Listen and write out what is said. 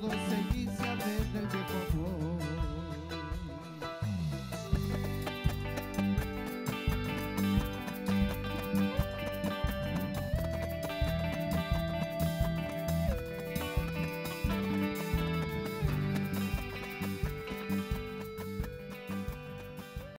todos